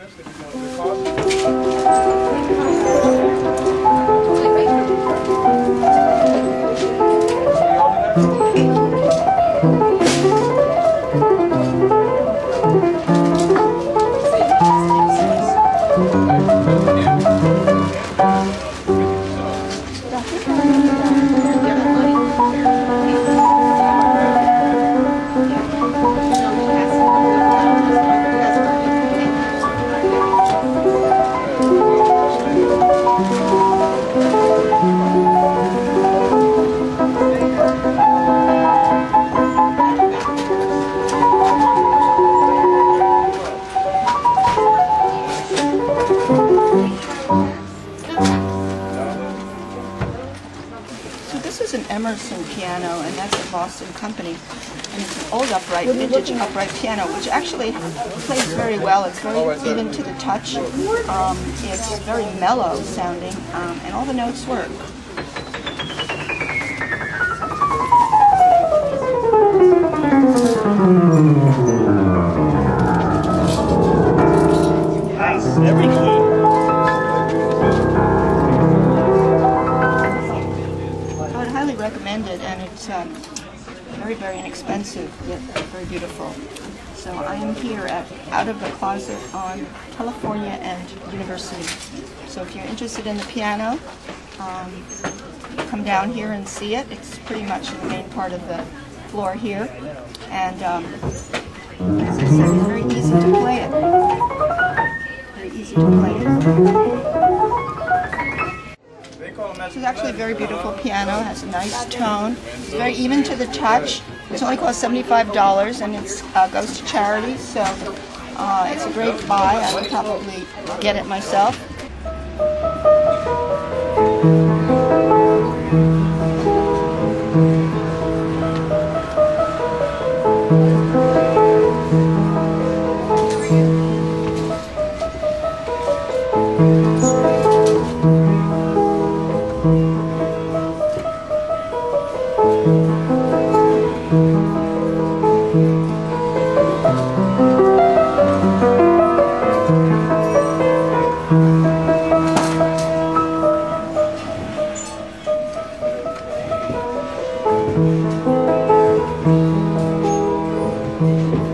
So Emerson piano, and that's a Boston company. And it's an old upright, vintage upright piano, which actually plays very well. It's very even to the touch. Um, it's very mellow sounding, um, and all the notes work. It's um, very, very inexpensive, yet very beautiful. So I am here at Out of the Closet on California and University. So if you're interested in the piano, um, come down here and see it. It's pretty much the main part of the floor here. And um, as I said, it's very easy to play it. Very easy to play it. This is actually a very beautiful piano. It has a nice tone. It's very even to the touch. It's only cost $75 and it uh, goes to charity, so uh, it's a great buy. I would probably get it myself. Música